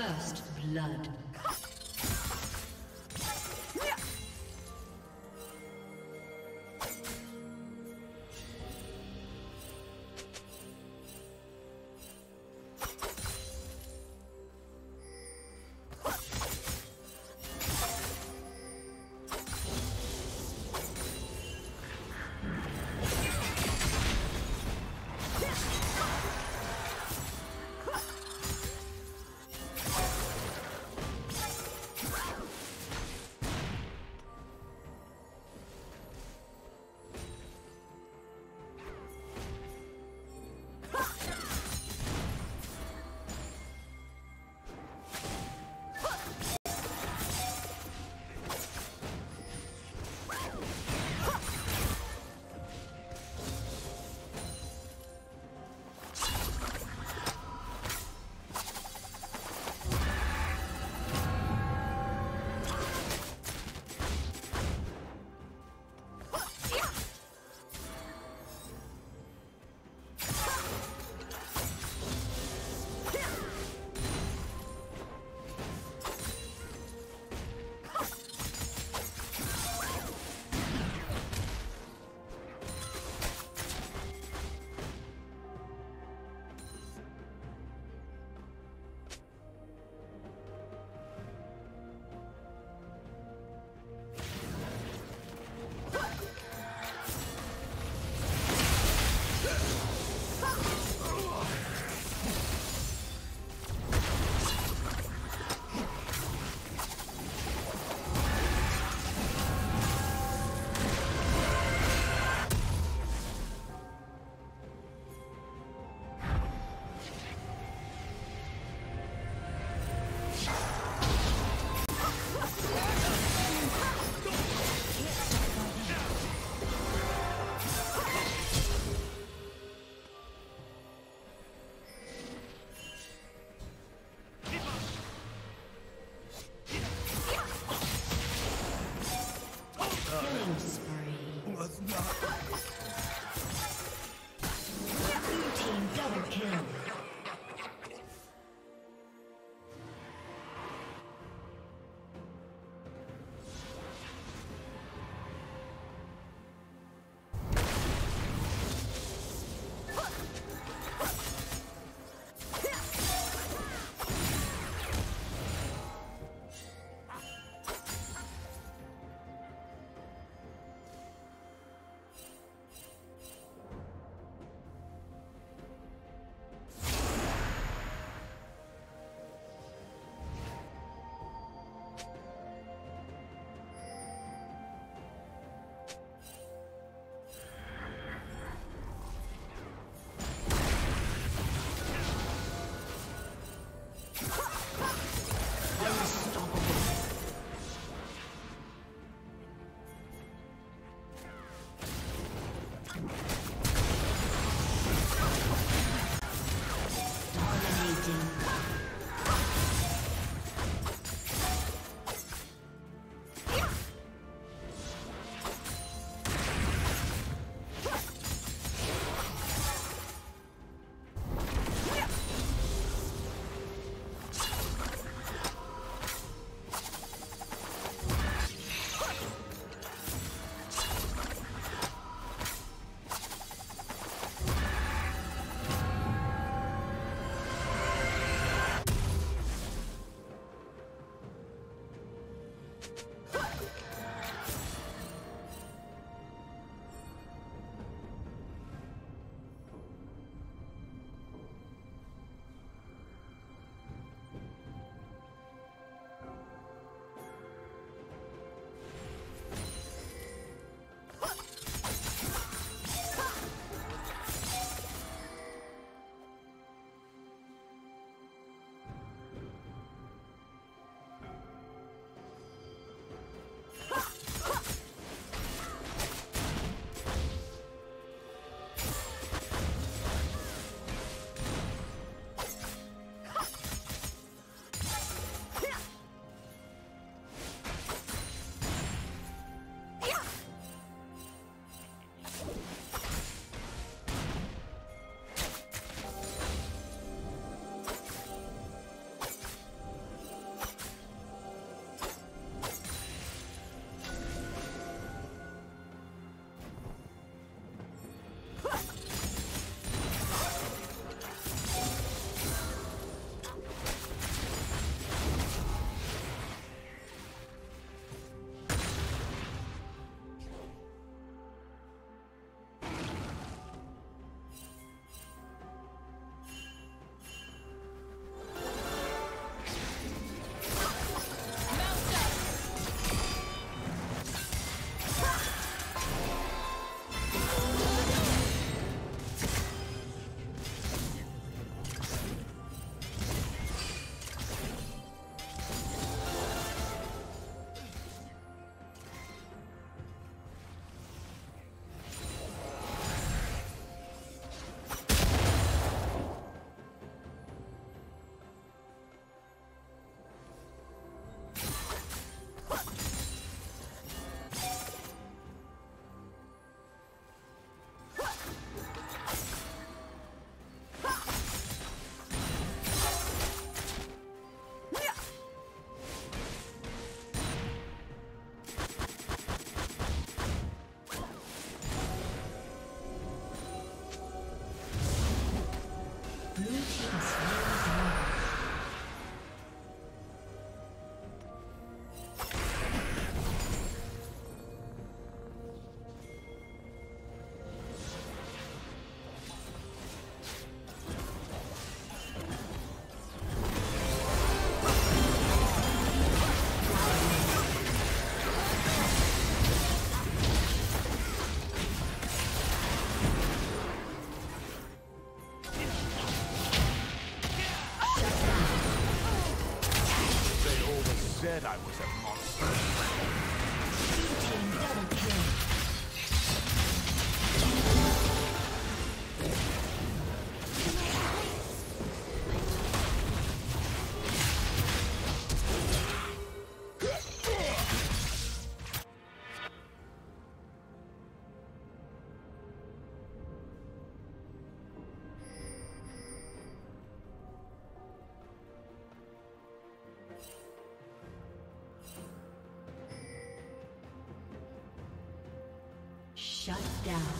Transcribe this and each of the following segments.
First blood. Shut down.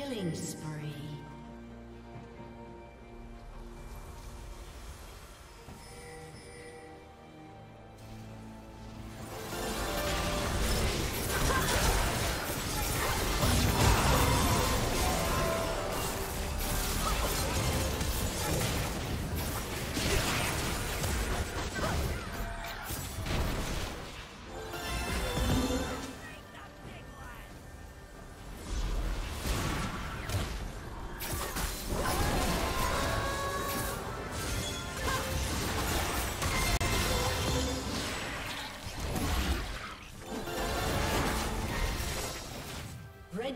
Killing spree.